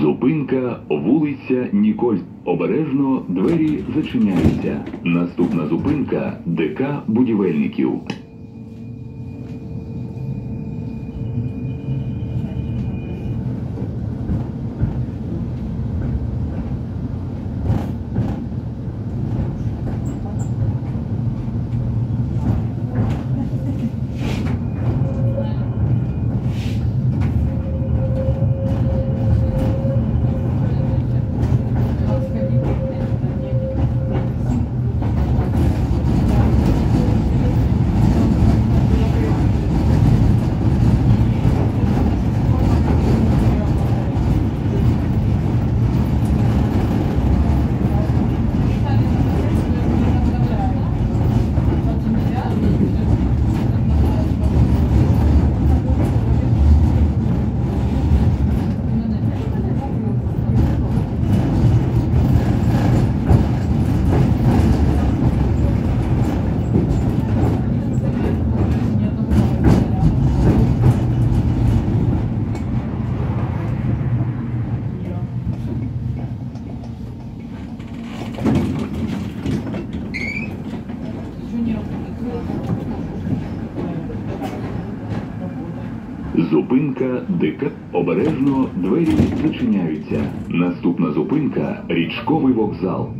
Зупинка вулиця Ніколь. Обережно двері зачиняються. Наступна зупинка ДК будівельників. Зупинка ДК. Обережно двері зачиняються. Наступна зупинка річковий вокзал.